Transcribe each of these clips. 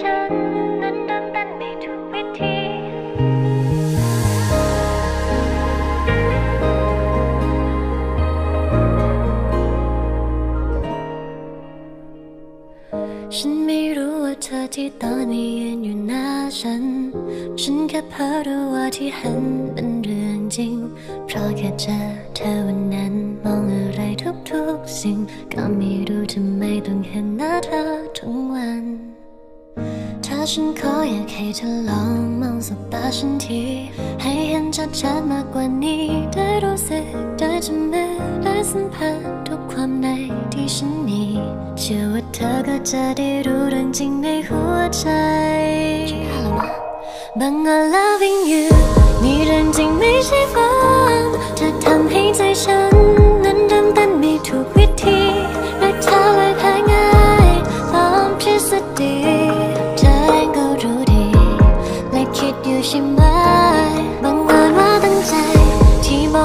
ฉันนั้นดินต้นไม่ถูกวิธีฉันไม่รู้ว่าเธอที่ตอนนี้ยืนอยู่หน้าฉัน ฉันแค่เพ้อรู้ว่าที่เห็นเป็นเรื่องจริง เพราะแค่เจอเธอวันนั้นมองอะไรทุก ๆสิ่ง ก็ไม่รู้ทำไมต้องเห็นหน้าเธอทั้งวัน ถ้าฉันขออยากให้เธอลองมองสบตาฉันที ให้เห็นชัดๆมากกว่านี้ ได้รู้สึกได้จับมือได้สัมผัสทุกความในที่ฉันมี เชื่อว่าเธอก็จะได้รู้เรื่องจริงในหัวใจ บังเอิญ loving you นี่เรื่องจริงไม่ใช่ฝันเธอทำให้ใจฉัน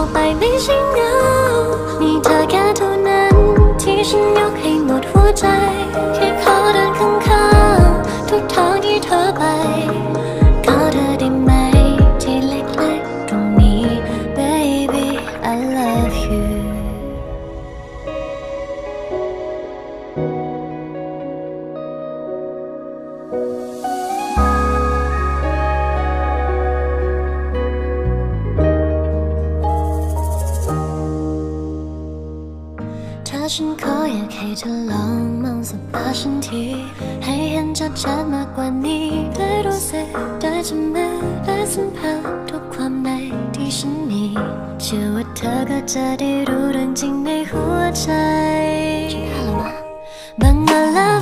อกไปไม่ใช่เงามีเธอแค่เท่านั้น ที่ฉันยกให้หมดหัวใจแค่ขอ ดๆมากกว่านี้ได้รู้สึกได้จับมือได้สัมผัสทุกความในที่ฉันมีเชื่อว่าเธอก็จะได้รู้เรื่องจริงในหัวใจ บังเอิญ loving